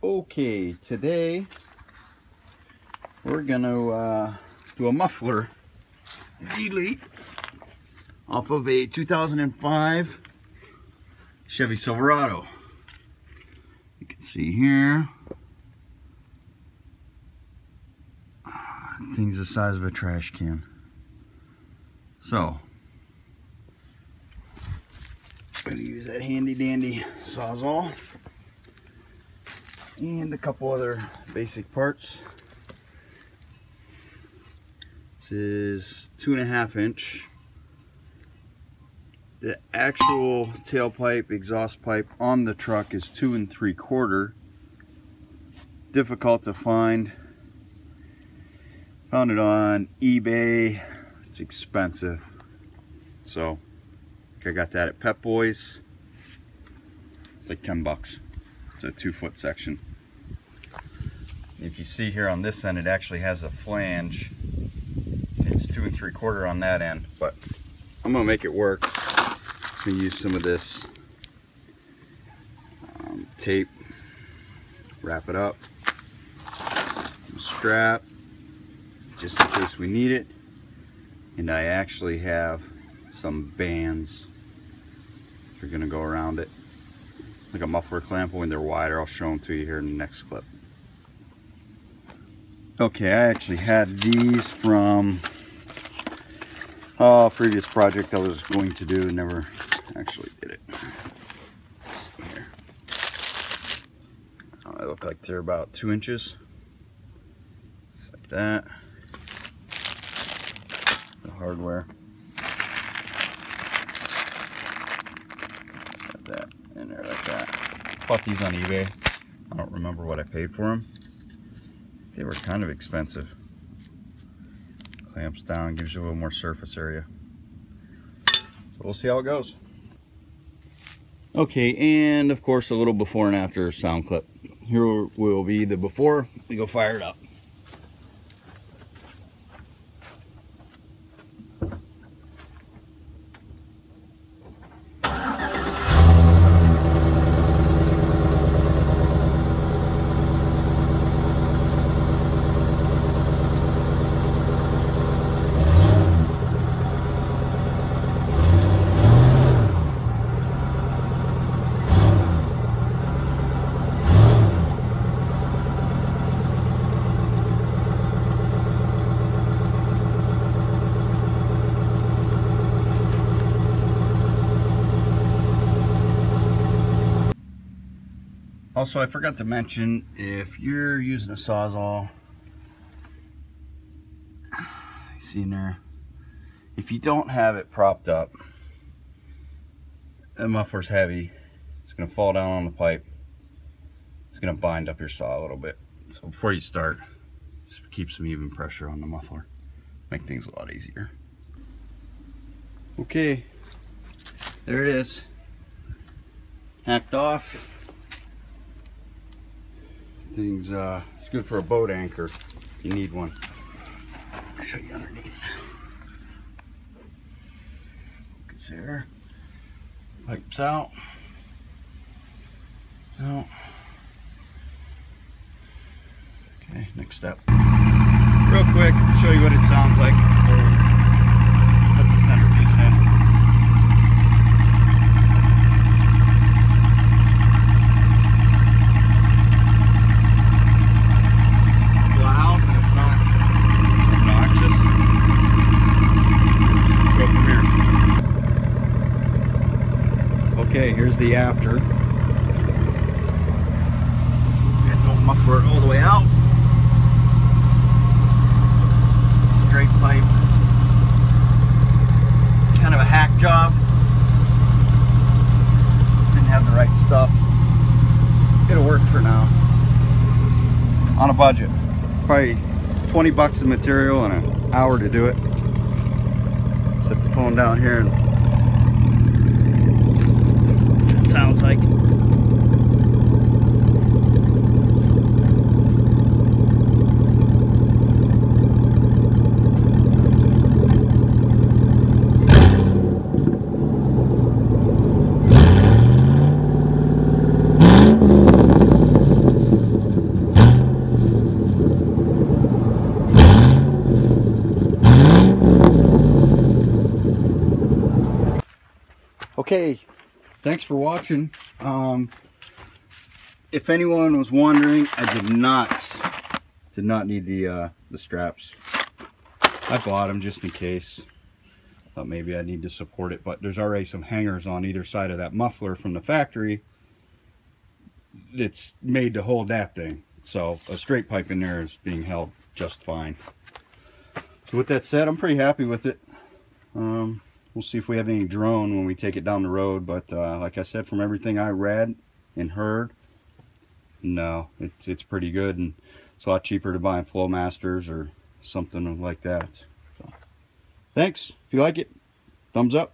Okay, today we're gonna uh, do a muffler delete off of a 2005 Chevy Silverado. You can see here, thing's the size of a trash can. So, I'm gonna use that handy dandy Sawzall and a couple other basic parts. This is two and a half inch. The actual tailpipe, exhaust pipe on the truck is two and three quarter. Difficult to find. Found it on eBay. It's expensive. So, I got that at Pep Boys. It's like 10 bucks. It's a two foot section. If you see here on this end, it actually has a flange. It's two and three quarter on that end, but I'm gonna make it work. I'm gonna use some of this um, tape, wrap it up, strap, just in case we need it. And I actually have some bands if you're gonna go around it. Like a muffler clamp when they're wider. I'll show them to you here in the next clip. Okay, I actually had these from uh, a previous project I was going to do, and never actually did it. Here. Oh, look like they're about two inches. like that. The hardware. Got that in there like that. Bought these on eBay. I don't remember what I paid for them. They were kind of expensive. Clamps down, gives you a little more surface area. So we'll see how it goes. Okay, and of course a little before and after sound clip. Here will be the before, we go fire it up. Also, I forgot to mention, if you're using a Sawzall, you see in there, if you don't have it propped up, the muffler's heavy, it's gonna fall down on the pipe, it's gonna bind up your saw a little bit. So before you start, just keep some even pressure on the muffler, make things a lot easier. Okay, there it is, hacked off thing's uh, it's good for a boat anchor if you need one. I'll show you underneath. Focus here. Pipes out. Out. Okay, next step. Real quick, show you what it sounds like. Put the centerpiece in. Okay, here's the after. Don't muffler it all the way out. Straight pipe. Kind of a hack job. Didn't have the right stuff. It'll work for now. On a budget. Probably 20 bucks of material and an hour to do it. Set the phone down here and Okay, thanks for watching. Um, if anyone was wondering, I did not did not need the uh, the straps. I bought them just in case. Thought maybe I need to support it, but there's already some hangers on either side of that muffler from the factory. It's made to hold that thing. So a straight pipe in there is being held just fine. So with that said, I'm pretty happy with it. Um, we'll see if we have any drone when we take it down the road. But uh, like I said, from everything I read and heard, no, it's, it's pretty good. And it's a lot cheaper to buy in Flowmasters or something like that. So, thanks. If you like it, thumbs up.